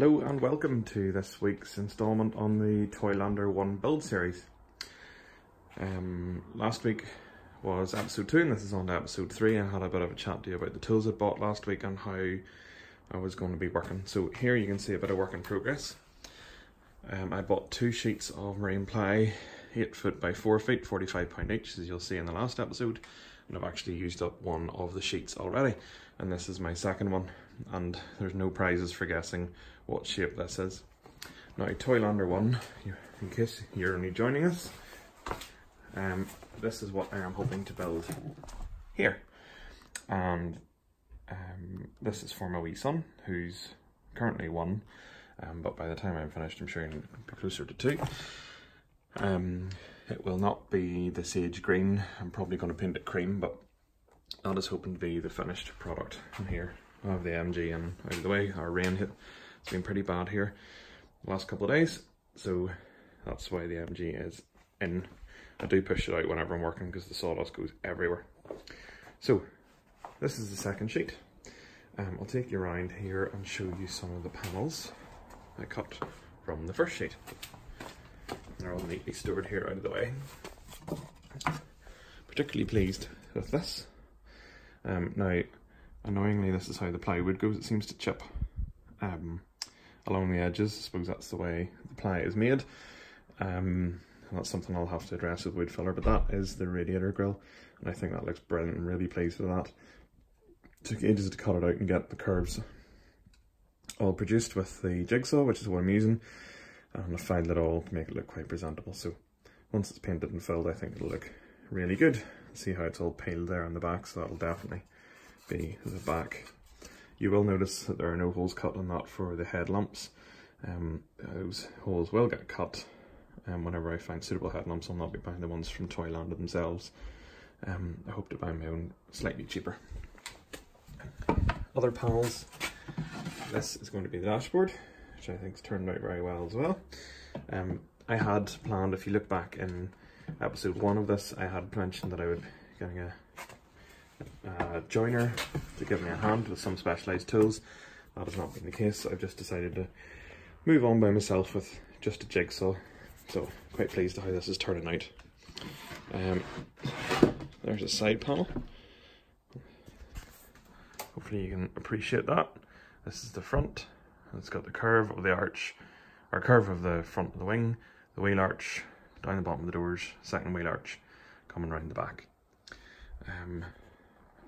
Hello and welcome to this week's instalment on the Toylander 1 build series. Um, last week was episode 2 and this is on to episode 3. I had a bit of a chat to you about the tools I bought last week and how I was going to be working. So here you can see a bit of work in progress. Um, I bought two sheets of marine ply, 8 foot by 4 feet, 45 pound each as you'll see in the last episode. And I've actually used up one of the sheets already and this is my second one and there's no prizes for guessing what shape this is. Now Toylander 1, in case you're only joining us, um, this is what I am hoping to build here. And um, this is for my wee son, who's currently one, um, but by the time I'm finished I'm sure he'll be closer to two. Um, it will not be the sage green, I'm probably going to paint it cream, but that is hoping to be the finished product in here. I have the MG and out of the way, our rain hit, it's been pretty bad here the last couple of days, so that's why the MG is in. I do push it out whenever I'm working because the sawdust goes everywhere. So, this is the second sheet. Um, I'll take you around here and show you some of the panels I cut from the first sheet. They're all neatly stored here out of the way. Particularly pleased with this. Um, now, annoyingly, this is how the plywood goes. It seems to chip um, along the edges. I suppose that's the way the ply is made. Um, that's something I'll have to address with wood filler, but that is the radiator grill, and I think that looks brilliant. I'm really pleased with that. Took ages to cut it out and get the curves all produced with the jigsaw, which is what I'm using, and I filed it all to make it look quite presentable. So once it's painted and filled, I think it'll look really good. See how it's all peeled there on the back, so that'll definitely be the back. You will notice that there are no holes cut on that for the headlamps. Um, those holes will get cut um, whenever I find suitable headlamps. I'll not be buying the ones from Toylander themselves. Um, I hope to buy my own slightly cheaper. Other panels. This is going to be the dashboard, which I think has turned out very well as well. Um, I had planned, if you look back in episode one of this, I had mentioned that I would be getting a, a joiner to give me a hand with some specialised tools. That has not been the case. I've just decided to move on by myself with just a jigsaw. So quite pleased how this is turning out. Um, there's a side panel. Hopefully you can appreciate that. This is the front. It's got the curve of the arch, or curve of the front of the wing, the wheel arch, down the bottom of the doors, second wheel arch coming round the back. Um,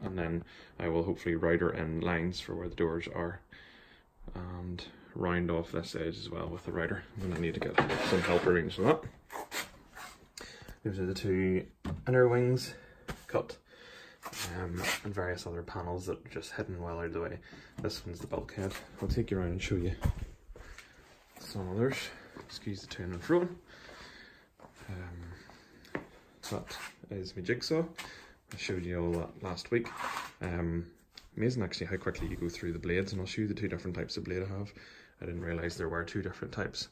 and then I will hopefully router in lines for where the doors are and round off this edge as well with the router. And I need to get some help arranging that. These are the two inner wings cut um, and various other panels that are just hidden well out of the way. This one's the bulkhead. I'll take you around and show you some others. Excuse the turn and fro. That is my jigsaw. I showed you all that last week. Um, amazing actually how quickly you go through the blades and I'll show you the two different types of blade I have. I didn't realise there were two different types.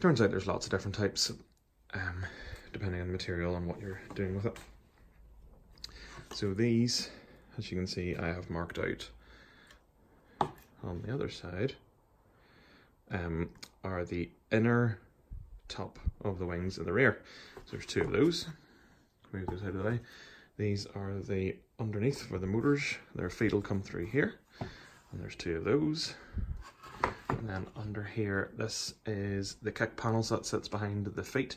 Turns out there's lots of different types um, depending on the material and what you're doing with it. So these, as you can see, I have marked out on the other side um, are the inner top of the wings in the rear. So there's two of those. Move those out of the way. These are the underneath for the motors. Their feet will come through here. And there's two of those. And then under here, this is the kick panels that sits behind the feet.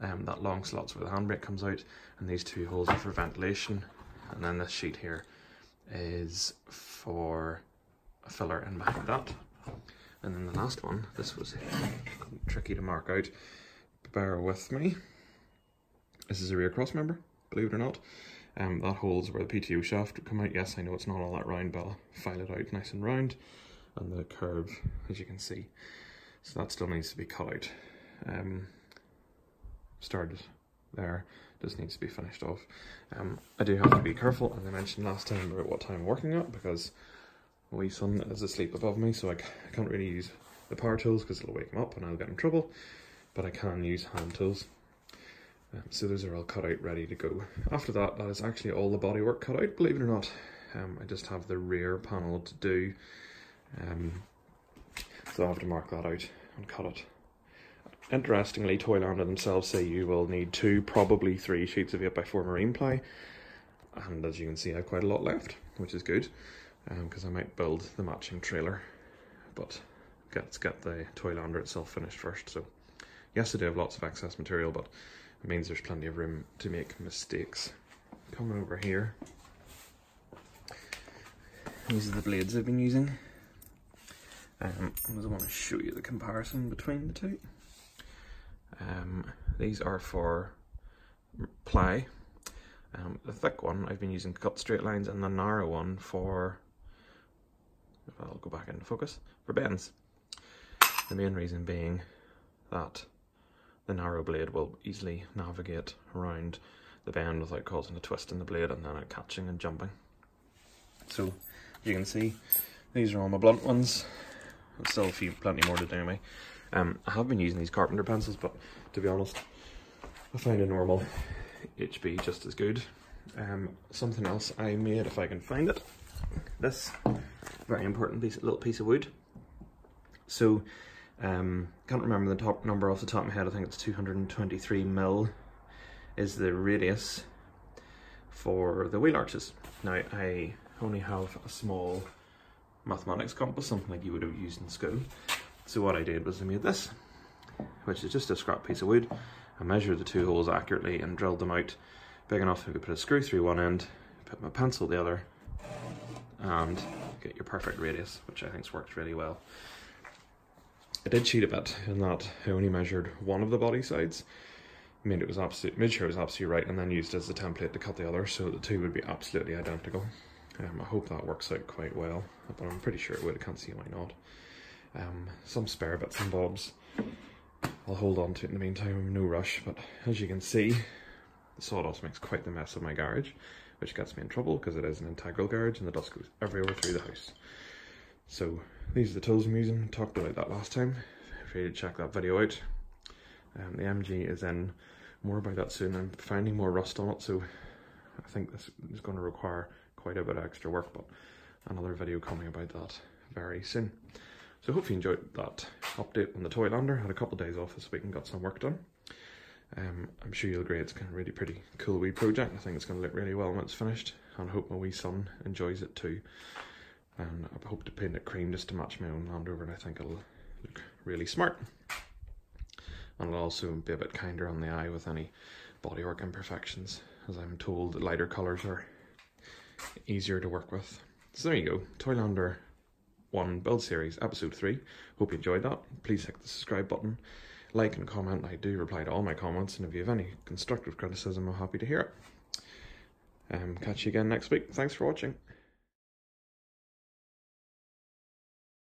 Um, that long slot's where the handbrake comes out. And these two holes are for ventilation. And then this sheet here is for a filler in behind that. And then the last one, this was tricky to mark out. Bear with me. This is a rear cross member, believe it or not. Um, that holds where the PTO shaft would come out. Yes, I know it's not all that round, but I'll file it out nice and round. And the curve, as you can see. So that still needs to be cut out. Um, started there, just needs to be finished off. Um, I do have to be careful, as I mentioned last time, about what time I'm working at, because my son is asleep above me, so I, I can't really use the power tools because it'll wake him up and I'll get in trouble, but I can use hand tools. Um, so those are all cut out, ready to go. After that, that is actually all the bodywork cut out, believe it or not. Um, I just have the rear panel to do. Um, So I have to mark that out and cut it. Interestingly, Toylander themselves say you will need two, probably three sheets of 8x4 marine ply. And as you can see, I have quite a lot left, which is good, because um, I might build the matching trailer. But let's get the Toylander itself finished first. So yes, I do have lots of excess material, but it means there's plenty of room to make mistakes. Coming over here, these are the blades I've been using. Um, I want to show you the comparison between the two. Um, these are for ply. Um, the thick one I've been using cut straight lines and the narrow one for, I'll go back into focus, for bends. The main reason being that the narrow blade will easily navigate around the bend without causing a twist in the blade and then it catching and jumping. So you can see these are all my blunt ones. There's still a few, plenty more to do me. Um, I have been using these carpenter pencils, but to be honest, I find a normal HB just as good. Um, something else I made, if I can find it, this very important piece, little piece of wood. So, um, can't remember the top number off the top of my head. I think it's 223 mil is the radius for the wheel arches. Now, I only have a small mathematics compass, something like you would have used in school. So what I did was I made this, which is just a scrap piece of wood. I measured the two holes accurately and drilled them out big enough I could put a screw through one end, put my pencil the other, and get your perfect radius, which I think's worked really well. I did cheat a bit in that I only measured one of the body sides, made it was absolute, made sure it was absolutely right, and then used as the template to cut the other, so the two would be absolutely identical. Um, I hope that works out quite well, but I'm pretty sure it would. I can't see why not. Um, some spare bits and bobs. I'll hold on to it in the meantime. I'm no rush, but as you can see, the sawdust makes quite the mess of my garage, which gets me in trouble because it is an integral garage and the dust goes everywhere through the house. So these are the tools I'm using. Talked about that last time. If you check that video out. Um, the MG is in. More about that soon. I'm finding more rust on it, so I think this is going to require quite a bit of extra work, but another video coming about that very soon. So hope you enjoyed that update on the Toylander. Had a couple of days off this week and got some work done. Um, I'm sure you'll agree it's kind of really pretty cool wee project. I think it's going to look really well when it's finished, and I hope my wee son enjoys it too. And I hope to paint it cream just to match my own Land Rover, and I think it'll look really smart. And it'll also be a bit kinder on the eye with any bodywork imperfections, as I'm told lighter colours are easier to work with. So there you go, Toylander 1 build series, episode 3. Hope you enjoyed that. Please hit the subscribe button, like and comment. I do reply to all my comments, and if you have any constructive criticism, I'm happy to hear it. Um, catch you again next week. Thanks for watching.